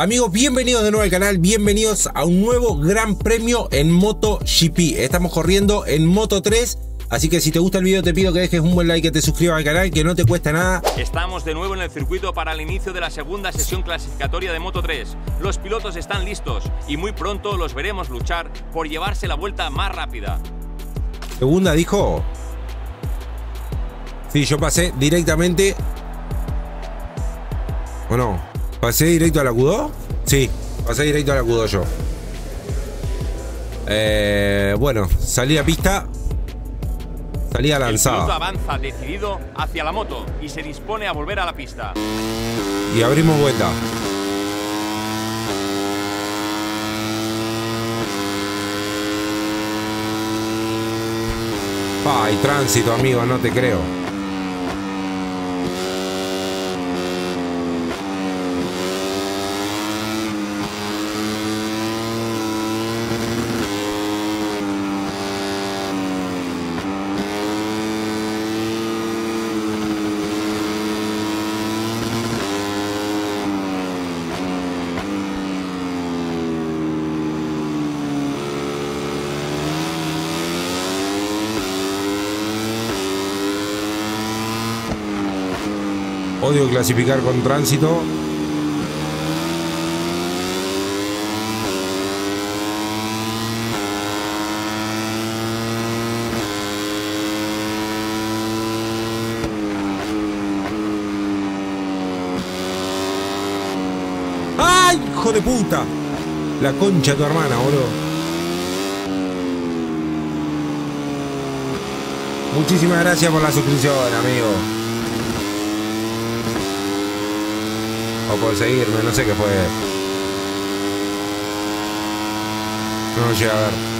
Amigos, bienvenidos de nuevo al canal, bienvenidos a un nuevo gran premio en MotoGP. Estamos corriendo en Moto 3, así que si te gusta el video te pido que dejes un buen like, que te suscribas al canal, que no te cuesta nada. Estamos de nuevo en el circuito para el inicio de la segunda sesión clasificatoria de Moto 3. Los pilotos están listos y muy pronto los veremos luchar por llevarse la vuelta más rápida. Segunda dijo... Sí, yo pasé directamente... ¿O no? ¿Pasé directo a la Q2? Sí, pasé directo a la Q2 yo. Eh, bueno, salí a pista. Salí a El lanzada. avanza decidido hacia la moto y se dispone a volver a la pista. Y abrimos vuelta. Ay, tránsito, amigo, no te creo. Odio clasificar con tránsito. ¡Ay, hijo de puta! La concha de tu hermana, boludo. Muchísimas gracias por la suscripción, amigo. O por seguirme, no sé qué fue. No llega a ver.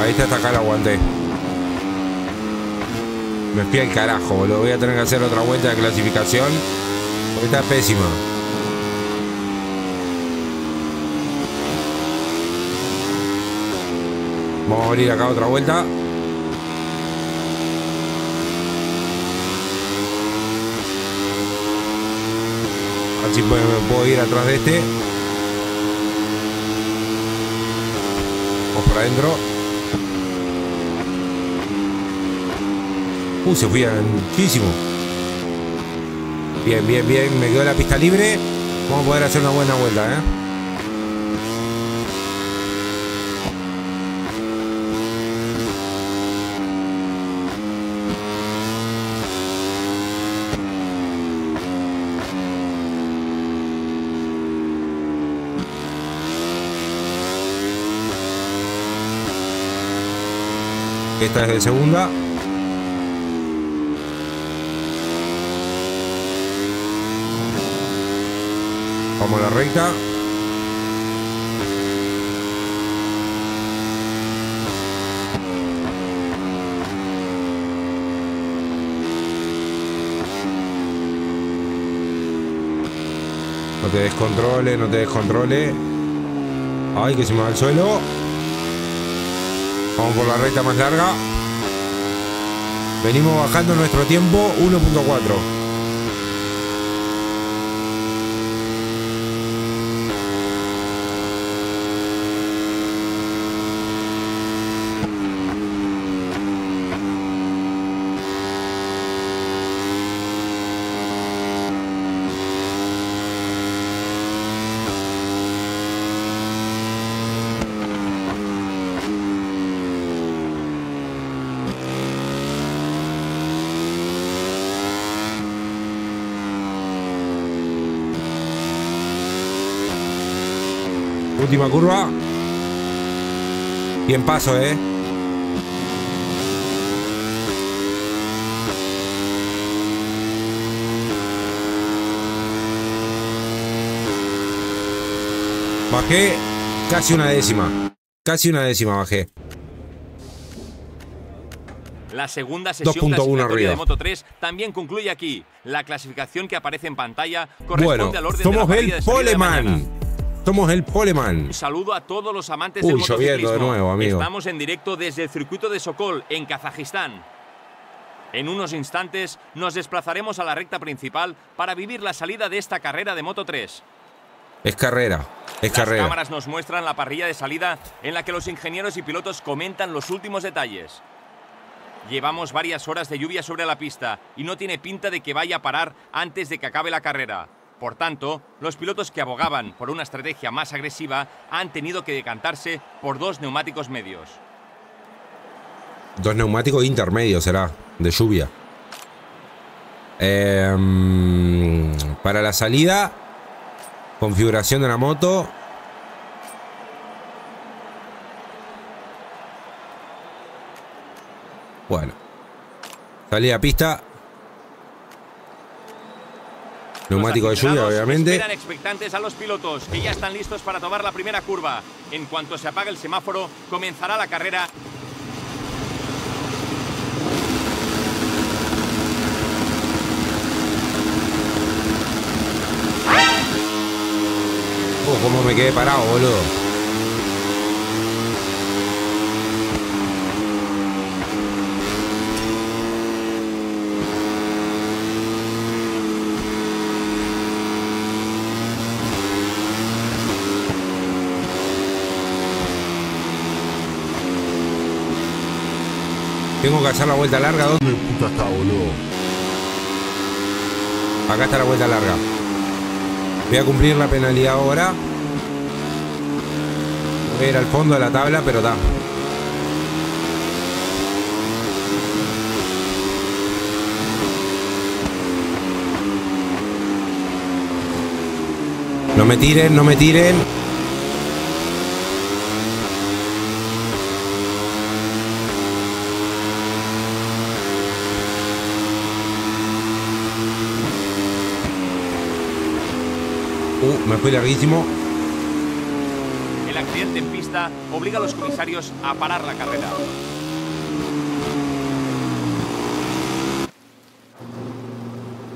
Ahí está, hasta acá la aguanté. Me espía el carajo, boludo. Voy a tener que hacer otra vuelta de clasificación. Porque está pésima. Vamos a abrir acá otra vuelta. Así me puedo ir atrás de este. Vamos por adentro. Uh, se fui muchísimo. Bien, bien, bien. Me quedó la pista libre. Vamos a poder hacer una buena vuelta, ¿eh? Esta es de segunda. Vamos a la recta. No te descontrole, no te descontrole. Ay, que se me va el suelo. Vamos por la recta más larga. Venimos bajando nuestro tiempo 1.4. Última curva. Bien paso, eh. Bajé casi una décima. Casi una décima bajé. La segunda sesión 2.1 clasificatoria de Moto 3 también concluye aquí. La clasificación que aparece en pantalla corresponde Bueno, al orden de la somos el de de mañana. Poleman. Somos el Poleman. Un saludo a todos los amantes Uy, del lloviendo de motociclismo. nuevo, amigo. Estamos en directo desde el circuito de Sokol, en Kazajistán. En unos instantes nos desplazaremos a la recta principal para vivir la salida de esta carrera de Moto 3. Es carrera. Es Las carrera. cámaras nos muestran la parrilla de salida en la que los ingenieros y pilotos comentan los últimos detalles. Llevamos varias horas de lluvia sobre la pista y no tiene pinta de que vaya a parar antes de que acabe la carrera. Por tanto, los pilotos que abogaban por una estrategia más agresiva han tenido que decantarse por dos neumáticos medios. Dos neumáticos intermedios será, de lluvia. Em, para la salida, configuración de la moto. Bueno. Salida a pista. Neumático de lluvia, obviamente. Esperan expectantes a los pilotos que ya están listos para tomar la primera curva. En cuanto se apague el semáforo, comenzará la carrera Oh, cómo me quedé parado, boludo. Tengo que hacer la vuelta larga. ¿Dónde puta está, boludo? Acá está la vuelta larga. Voy a cumplir la penalidad ahora. Voy a ir al fondo de la tabla, pero da. No me tiren, no me tiren. Me fui larguísimo. El accidente en pista obliga a los comisarios a parar la carrera.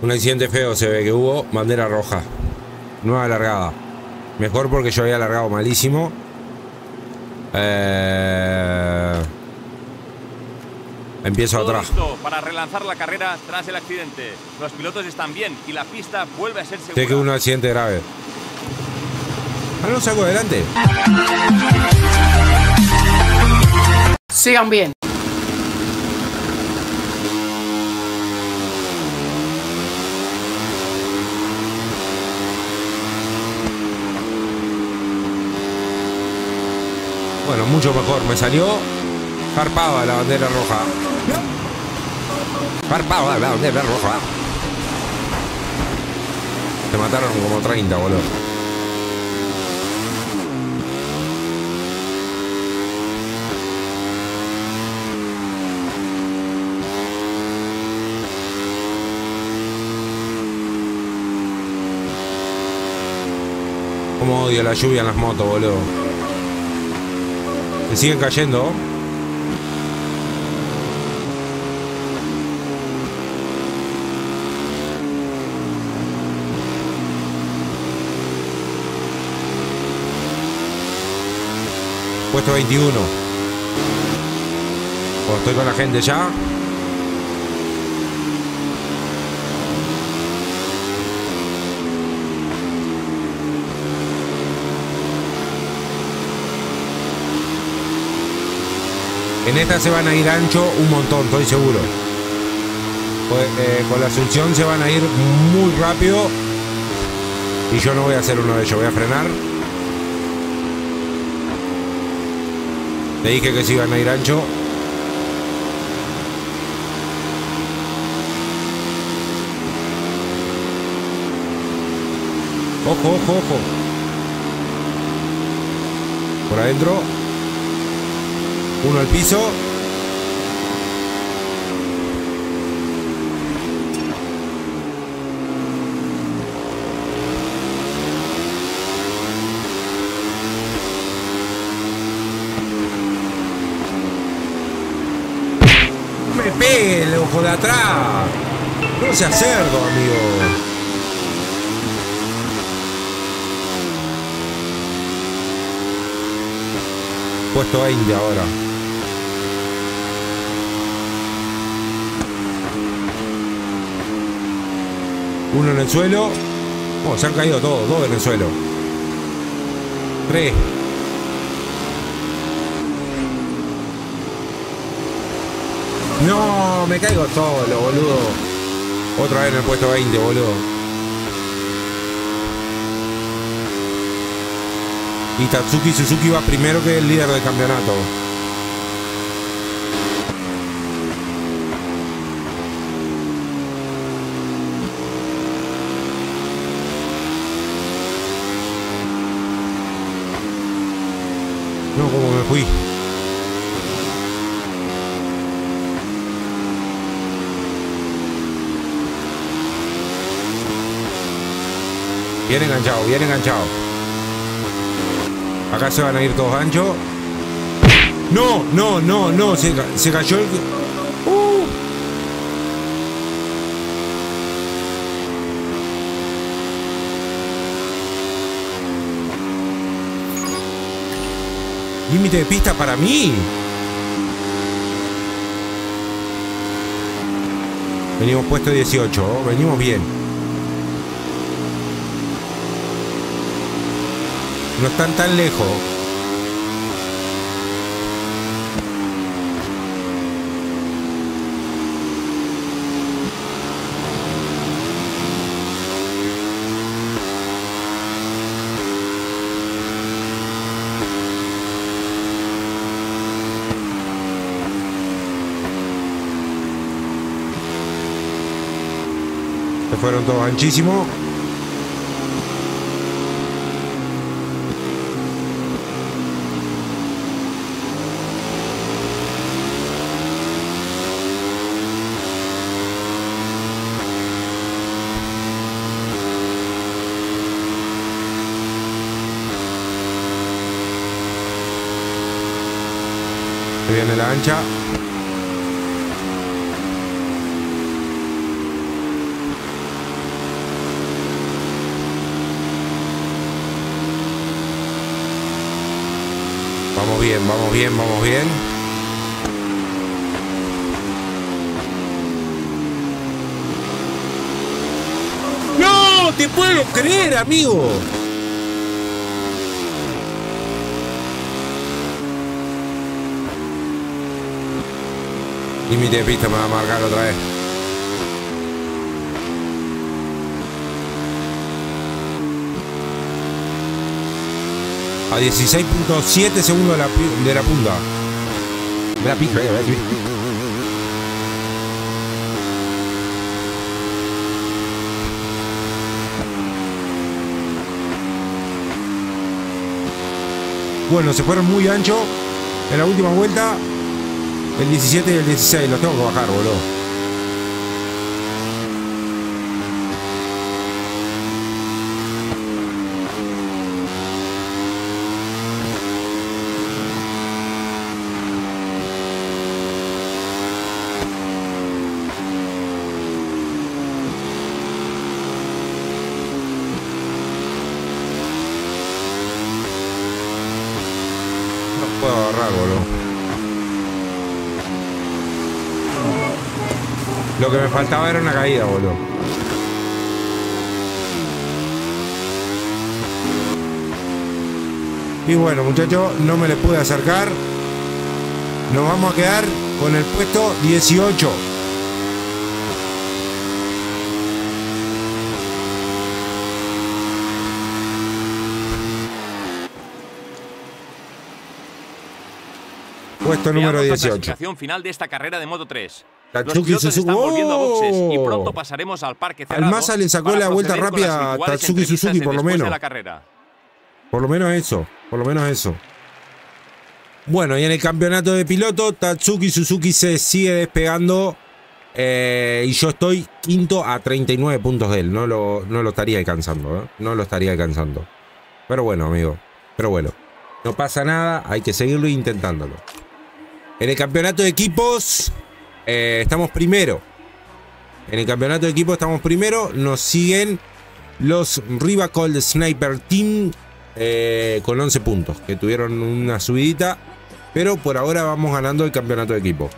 Un accidente feo se ve que hubo. Bandera roja. Nueva largada. Mejor porque yo había alargado malísimo. Eh... Empiezo Todo atrás. listo para relanzar la carrera tras el accidente. Los pilotos están bien y la pista vuelve a ser segura. Sé que un accidente grave. Ah, no saco adelante. Sigan bien. Bueno, mucho mejor. Me salió farpaba la bandera roja. Farpaba la bandera roja. Se mataron como 30, boludo. Como odio la lluvia en las motos, boludo. Se siguen cayendo. Puesto 21. Pues estoy con la gente ya. En esta se van a ir ancho un montón, estoy seguro. Pues, eh, con la Asunción se van a ir muy rápido. Y yo no voy a hacer uno de ellos, voy a frenar. Te dije que se iban a ir ancho. Ojo, ojo, ojo. Por adentro. Uno al piso. Me pegue el ojo de atrás. No sea cerdo, amigo. Puesto 20 ahora. Uno en el suelo. Oh, se han caído todos, dos en el suelo. Tres. No, me caigo solo, boludo. Otra vez en el puesto 20, boludo. Y Tatsuki Suzuki va primero que el líder del campeonato. No, como me fui. Bien enganchado, bien enganchado. Acá se van a ir todos anchos. No, no, no, no. Se, se cayó el. Uh. Límite de pista para mí. Venimos puesto 18, ¿oh? venimos bien. No están tan lejos. Se fueron todos anchísimos. Viene la ancha. Vamos bien, vamos bien, vamos bien. ¡No! ¡Te puedo creer, amigo! Límite de pista me va a marcar otra vez. A 16.7 segundos de la, de la punta. De la pista. Bueno, se fueron muy ancho en la última vuelta. El 17 y el 16, los tengo que bajar, boludo. No puedo agarrar, boludo. Lo que me faltaba era una caída, boludo. Y bueno, muchachos, no me les pude acercar. Nos vamos a quedar con el puesto 18. Puesto número Veamos la 18. clasificación final de esta carrera de Moto 3. Tatsuki Suzuki. están volviendo a boxes y ¡Oh! pronto pasaremos al parque Al cerrado. Massa le sacó la vuelta rápida a Tatsuki Suzuki, por lo menos. de la carrera. Por lo menos eso, por lo menos eso. Bueno, y en el campeonato de piloto, Tatsuki Suzuki se sigue despegando. eh, y yo estoy quinto a 39 puntos de él. No lo, no lo estaría alcanzando, ¿eh? No lo estaría alcanzando. Pero bueno, amigo. Pero bueno. No pasa nada, hay que seguirlo intentándolo. En el campeonato de equipos, eh, estamos primero. En el campeonato de equipo estamos primero. Nos siguen los Riva Cold Sniper Team eh, con 11 puntos, que tuvieron una subidita. Pero por ahora vamos ganando el campeonato de equipo.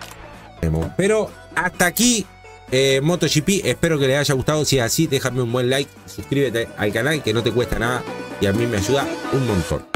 Pero hasta aquí eh, MotoGP. Espero que les haya gustado. Si es así, déjame un buen like. Suscríbete al canal que no te cuesta nada y a mí me ayuda un montón.